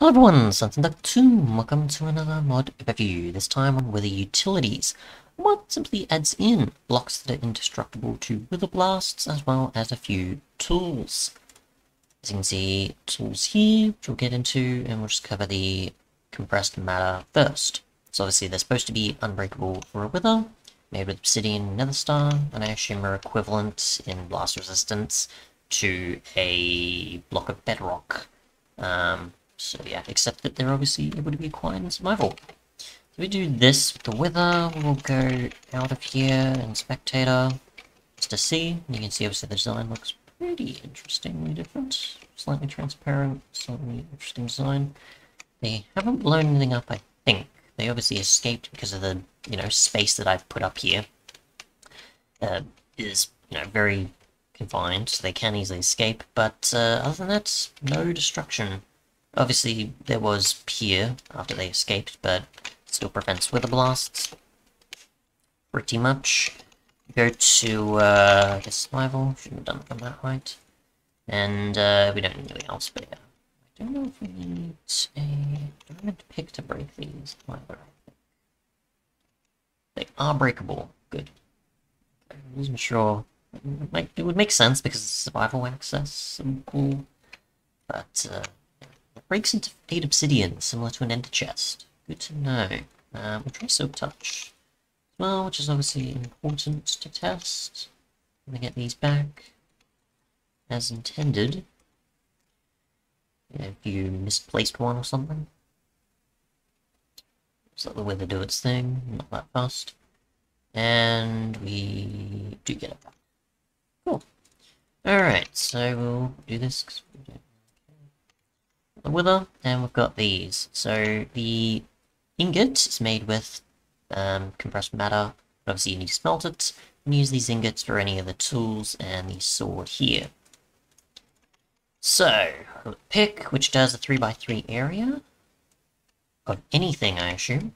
Hello everyone, Sunset Duck 2, welcome to another mod review, this time on Wither Utilities. Mod simply adds in blocks that are indestructible to Wither Blasts, as well as a few tools. As you can see, tools here, which we'll get into, and we'll just cover the compressed matter first. So obviously they're supposed to be unbreakable for a Wither, made with obsidian nether star, and I assume are equivalent in blast resistance to a block of bedrock. Um, so yeah, except that they're obviously able to be acquired in survival. So we do this with the wither, we'll go out of here and spectator, just to see. You can see obviously the design looks pretty interestingly different. Slightly transparent, slightly interesting design. They haven't blown anything up, I think. They obviously escaped because of the, you know, space that I've put up here. Uh, is, you know, very confined, so they can easily escape, but uh, other than that, no destruction. Obviously, there was Pier after they escaped, but still prevents wither blasts. Pretty much. Go to, uh, I guess, survival. Shouldn't have done it from that height. And, uh, we don't need anything else, but yeah. I don't know if we need a diamond pick to break these. They are breakable. Good. I wasn't sure. It, might, it would make sense because survival access cool. But, uh, breaks into eight obsidian, similar to an ender chest. Good to know. Um, we'll try Silk Touch as well, which is obviously important to test. I'm gonna get these back as intended. If you misplaced one or something. Just let the wither do its thing, not that fast. And we do get it back. Cool. Alright, so we'll do this the wither, and we've got these. So the ingot is made with um, compressed matter. Obviously you need to smelt it, and use these ingots for any of the tools and the sword here. So, pick, which does a 3x3 area of anything, I assume.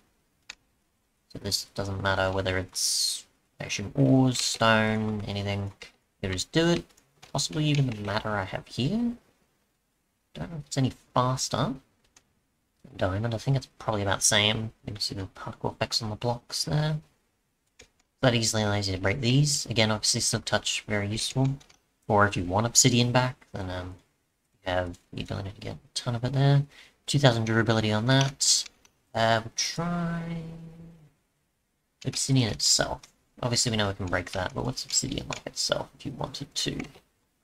So this doesn't matter whether it's, I assume, ores, stone, anything. You just do it. Possibly even the matter I have here. Don't know if it's any faster. Diamond, I think it's probably about the same. You can see the particle effects on the blocks there. That easily allows you to break these. Again, obviously Silk Touch, very useful. Or if you want Obsidian back, then um, you have the ability to get a ton of it there. 2000 durability on that. Uh, we'll try... Obsidian itself. Obviously we know we can break that, but what's Obsidian like itself if you wanted to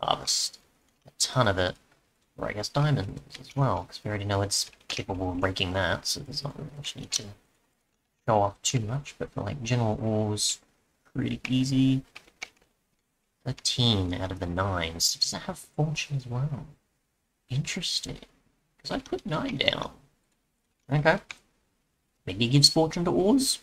harvest a ton of it? Or I guess diamonds as well, because we already know it's capable of breaking that, so there's not really much need to show off too much, but for like general ores, pretty easy. 13 out of the 9, so does that have fortune as well? Interesting, because I put 9 down. Okay. Maybe it gives fortune to ores?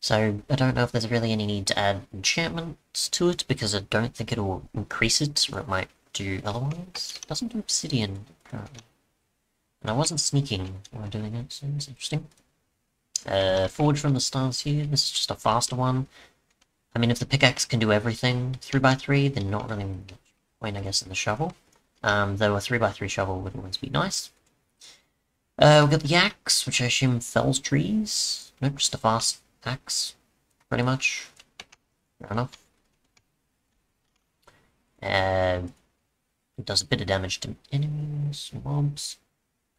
So, I don't know if there's really any need to add enchantments to it, because I don't think it'll increase it, or it might do otherwise. It doesn't do obsidian, apparently. And I wasn't sneaking while doing it, so it's interesting. Uh, forge from the stars here, this is just a faster one. I mean, if the pickaxe can do everything 3x3, then not really much point, I guess, in the shovel. Um, though a 3x3 shovel would always be nice. Uh, we've got the axe, which I assume fells trees. Nope, just a fast axe, pretty much. Fair enough. Uh, it does a bit of damage to enemies, mobs.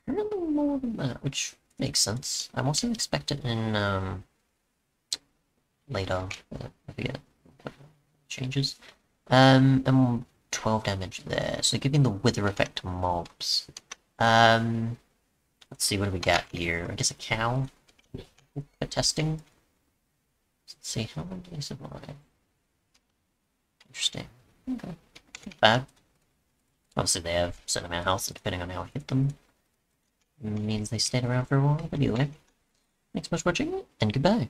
Apparently more than that, which makes sense. I'm also expected in, um, later, uh, I forget what changes. Um, and 12 damage there, so giving the wither effect to mobs. Um, let's see, what do we got here? I guess a cow for testing. Let's see, how long do they survive? Interesting. Okay, not bad. Obviously they have a certain amount of health, and depending on how I hit them, means they stayed around for a while, but anyway. Thanks so much for watching, and goodbye.